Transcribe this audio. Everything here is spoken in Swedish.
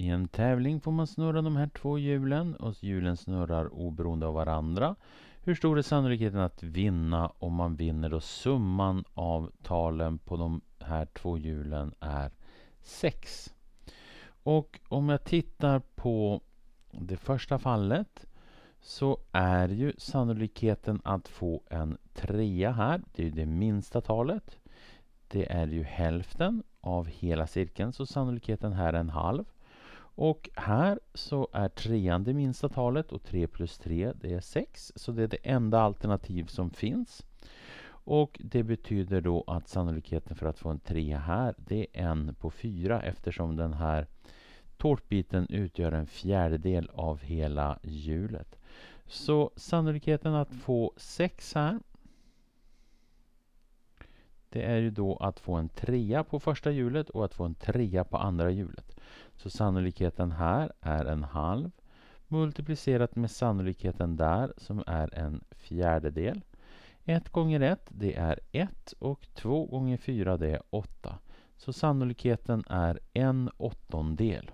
I en tävling får man snurra de här två hjulen och hjulen snurrar oberoende av varandra. Hur stor är sannolikheten att vinna om man vinner då summan av talen på de här två hjulen är 6. Och om jag tittar på det första fallet så är ju sannolikheten att få en trea här, det är ju det minsta talet. Det är ju hälften av hela cirkeln, så sannolikheten här är en halv. Och här så är trean det minsta talet och 3 plus 3 det är 6. Så det är det enda alternativ som finns. Och det betyder då att sannolikheten för att få en trea här det är en på 4 eftersom den här tårtbiten utgör en fjärdedel av hela hjulet. Så sannolikheten att få 6 här det är ju då att få en trea på första hjulet och att få en trea på andra hjulet. Så sannolikheten här är en halv multiplicerat med sannolikheten där som är en fjärdedel. 1 gånger 1 det är 1 och 2 gånger 4 det är 8. Så sannolikheten är en åttondel.